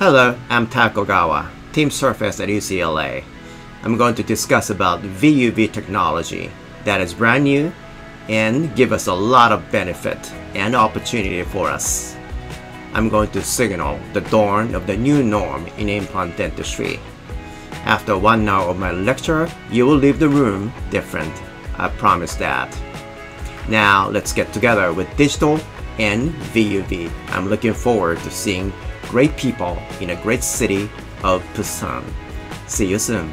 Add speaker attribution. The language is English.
Speaker 1: Hello, I'm Takogawa, Team Surface at UCLA. I'm going to discuss about VUV technology that is brand new and give us a lot of benefit and opportunity for us. I'm going to signal the dawn of the new norm in implant dentistry. After one hour of my lecture, you will leave the room different. I promise that. Now let's get together with digital and VUV. I'm looking forward to seeing great people in a great city of Busan. See you soon.